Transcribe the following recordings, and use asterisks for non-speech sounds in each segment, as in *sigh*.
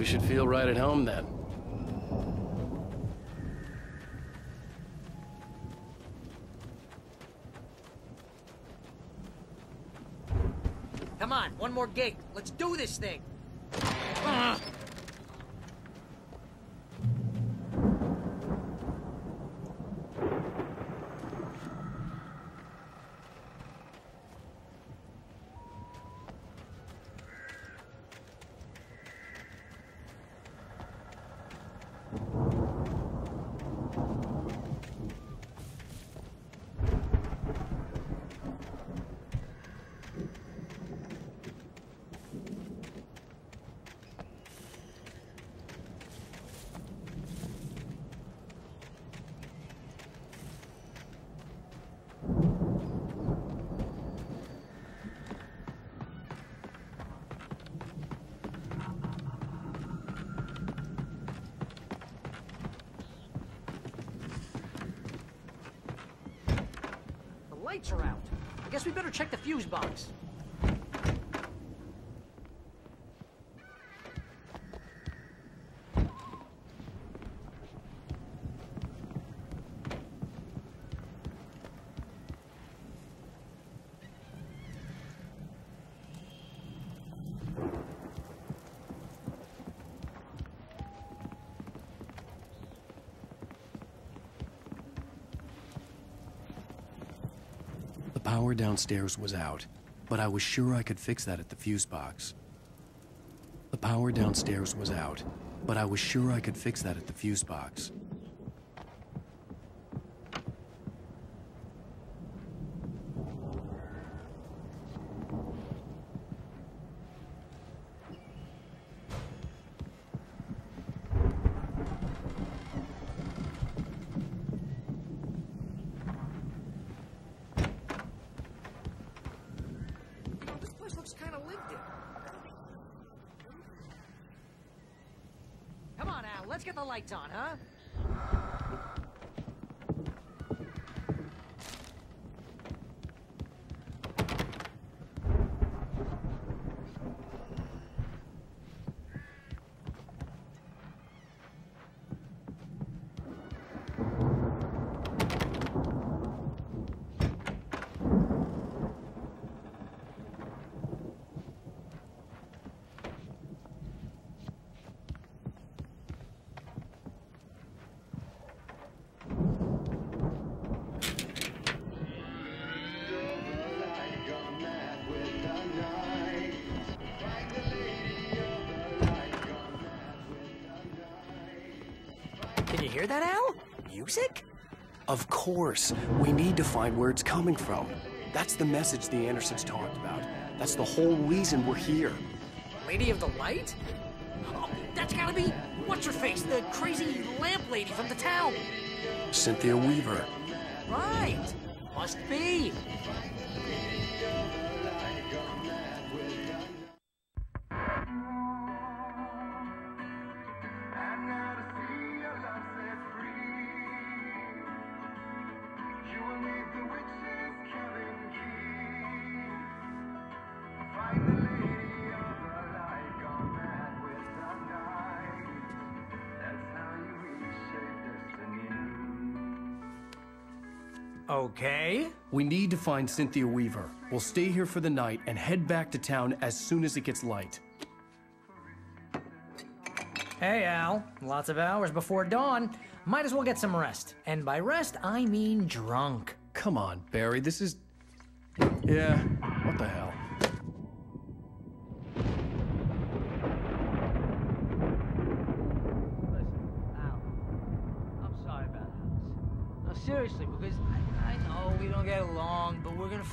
We should feel right at home then. Come on, one more gig. Let's do this thing. Ah. Lights are out. I guess we better check the fuse box. Power downstairs was out, but I was sure I could fix that at the fuse box. The power downstairs was out, but I was sure I could fix that at the fuse box. This place looks kind of lived in. Come on, Al. Let's get the lights on, huh? Hear that, Al? Music? Of course, we need to find where it's coming from. That's the message the Andersons talked about. That's the whole reason we're here. Lady of the Light? Oh, that's gotta be what's her face, the crazy lamp lady from the town. Cynthia Weaver. Right. Must be. Okay. We need to find Cynthia Weaver. We'll stay here for the night and head back to town as soon as it gets light. Hey, Al. Lots of hours before dawn. Might as well get some rest. And by rest, I mean drunk. Come on, Barry, this is. Yeah, what the hell?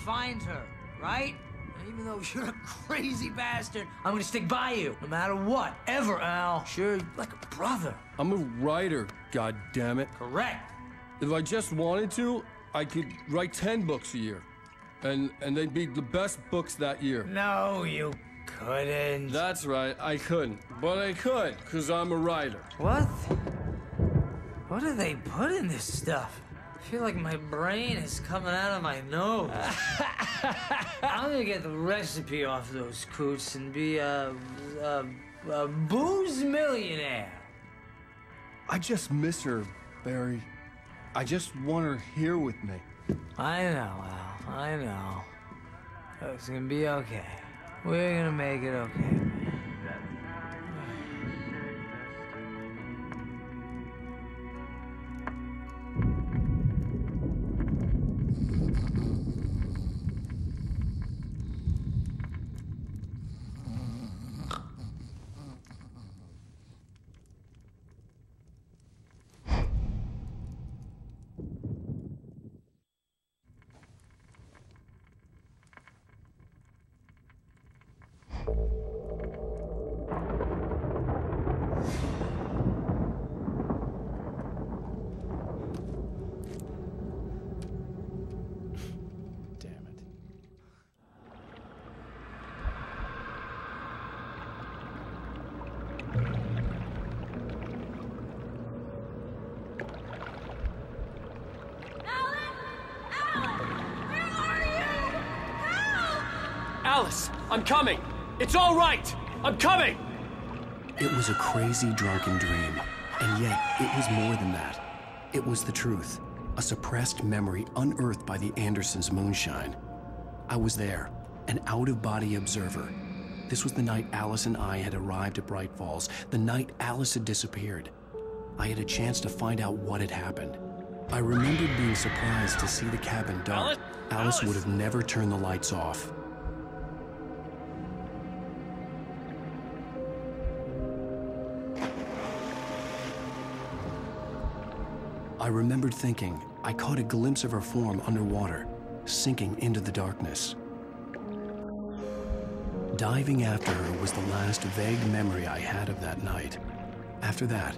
Find her, right? And even though *laughs* you're a crazy bastard, I'm gonna stick by you, no matter what, ever, Al. Sure, like a brother. I'm a writer, God damn it. Correct. If I just wanted to, I could write 10 books a year. And and they'd be the best books that year. No, you couldn't. That's right, I couldn't. But I could, because I'm a writer. What? What do they put in this stuff? I feel like my brain is coming out of my nose. *laughs* I'm gonna get the recipe off those coots and be, uh, uh, A booze millionaire. I just miss her, Barry. I just want her here with me. I know, Al. I know. It's gonna be okay. We're gonna make it okay. I'm coming. It's all right. I'm coming. It was a crazy drunken dream, and yet it was more than that. It was the truth, a suppressed memory unearthed by the Andersons' moonshine. I was there, an out of body observer. This was the night Alice and I had arrived at Bright Falls, the night Alice had disappeared. I had a chance to find out what had happened. I remembered being surprised to see the cabin dark. Alice? Alice Alice? would have never turned the lights off. I remembered thinking I caught a glimpse of her form underwater, sinking into the darkness. Diving after her was the last vague memory I had of that night. After that,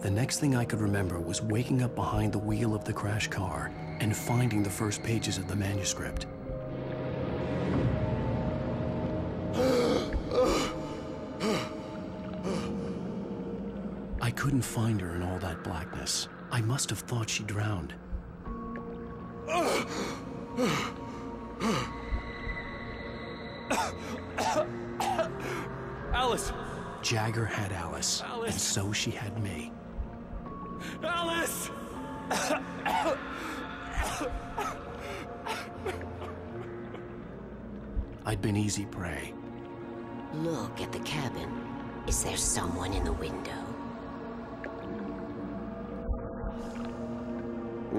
the next thing I could remember was waking up behind the wheel of the crash car and finding the first pages of the manuscript. I couldn't find her in all that blackness. I must have thought she drowned. Alice! Jagger had Alice, Alice. and so she had me. Alice! I'd been easy prey. Look at the cabin. Is there someone in the window?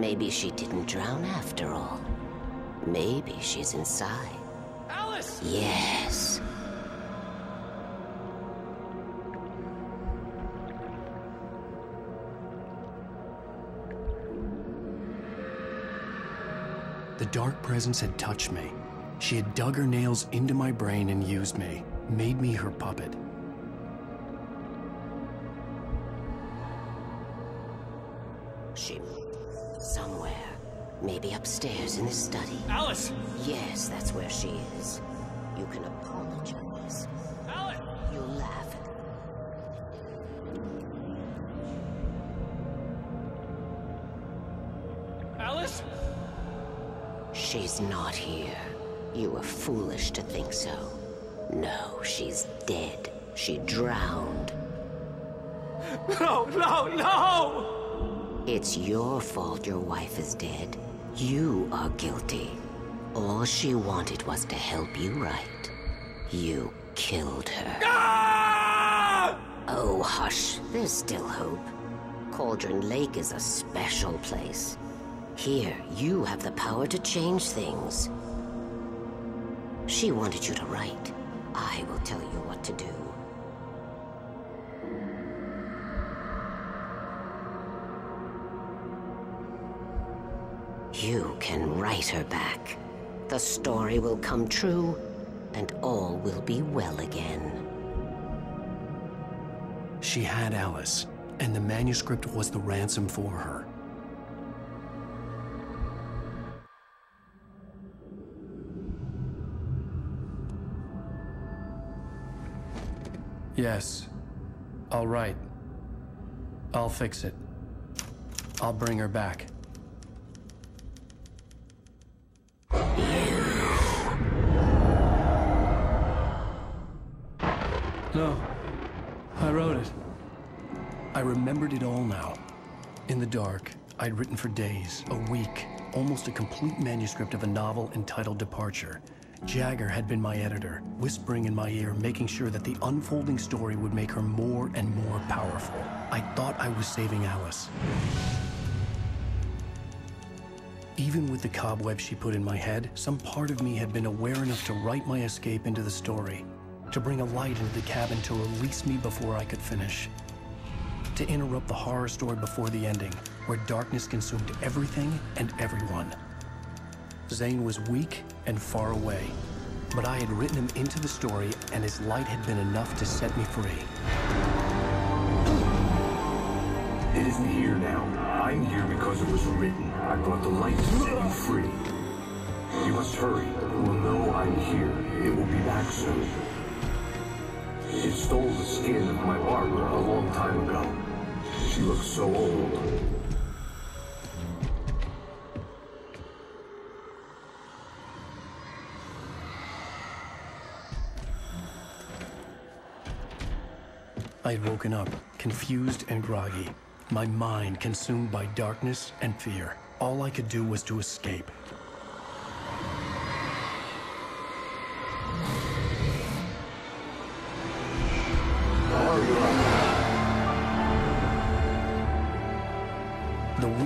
Maybe she didn't drown after all. Maybe she's inside. Alice! Yes. The dark presence had touched me. She had dug her nails into my brain and used me, made me her puppet. Maybe upstairs in the study. Alice! Yes, that's where she is. You can apologize. Alice! You'll laugh at Alice? She's not here. You were foolish to think so. No, she's dead. She drowned. No, no, no! It's your fault your wife is dead. You are guilty. All she wanted was to help you right. You killed her. Ah! Oh, hush. There's still hope. Cauldron Lake is a special place. Here, you have the power to change things. She wanted you to write. I will tell you what to do. You can write her back. The story will come true, and all will be well again. She had Alice, and the manuscript was the ransom for her. Yes. All right. I'll fix it. I'll bring her back. No. I wrote it. I remembered it all now. In the dark, I'd written for days, a week, almost a complete manuscript of a novel entitled Departure. Jagger had been my editor, whispering in my ear, making sure that the unfolding story would make her more and more powerful. I thought I was saving Alice. Even with the cobweb she put in my head, some part of me had been aware enough to write my escape into the story, to bring a light into the cabin to release me before I could finish, to interrupt the horror story before the ending, where darkness consumed everything and everyone. Zane was weak and far away, but I had written him into the story, and his light had been enough to set me free. It isn't here now. I'm here because it was written. I brought the light to set you free. You must hurry. It will know I'm here. It will be back soon. It stole the skin of my Barbara a long time ago. She looks so old. I had woken up, confused and groggy, my mind consumed by darkness and fear. All I could do was to escape.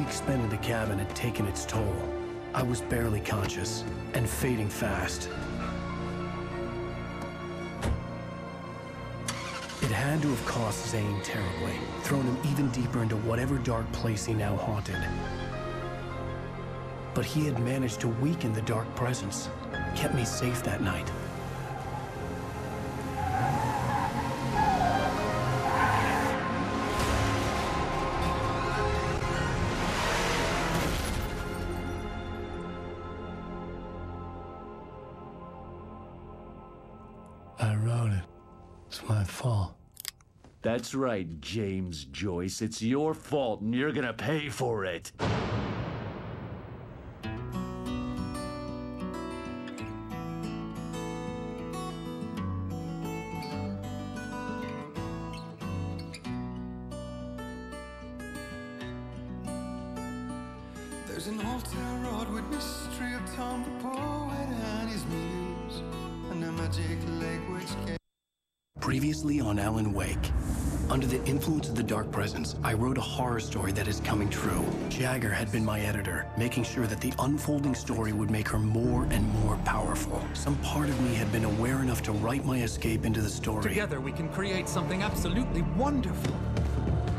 Week spent in the cabin had taken its toll. I was barely conscious and fading fast. It had to have cost Zane terribly, thrown him even deeper into whatever dark place he now haunted. But he had managed to weaken the dark presence, kept me safe that night. I wrote it. It's my fault. That's right, James Joyce. It's your fault, and you're gonna pay for it. There's an old town road with mystery of Tom the poet and his muse, and a magic lake which can Previously on Alan Wake. Under the influence of the dark presence, I wrote a horror story that is coming true. Jagger had been my editor, making sure that the unfolding story would make her more and more powerful. Some part of me had been aware enough to write my escape into the story. Together we can create something absolutely wonderful.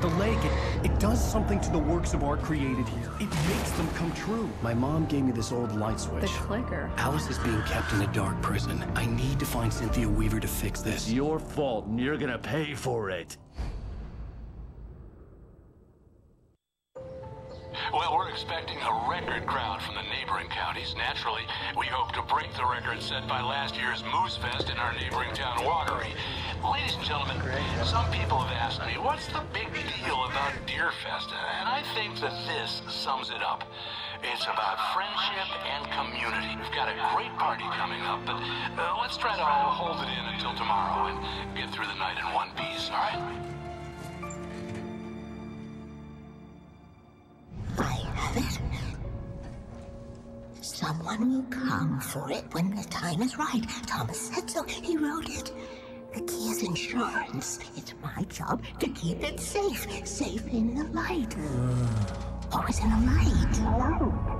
The lake, it, it does something to the works of art created here. It makes them come true. My mom gave me this old light switch. The clicker. Alice is being kept in a dark prison. I need to find Cynthia Weaver to fix this. It's your fault, and you're gonna pay for it. Well, we're expecting a record crowd from the neighboring counties. Naturally, we hope to break the record set by last year's Moose Fest in our neighboring town, Watery. Ladies and gentlemen, some people have asked me, what's the big deal about Deer Fest? And I think that this sums it up. It's about friendship and community. We've got a great party coming up, but uh, let's try to hold it in until tomorrow and get through the night in one piece, all right? Someone will come for it when the time is right. Thomas said so. He wrote it. The key is insurance. It's my job to keep it safe. Safe in the light. Mm. Always in the light.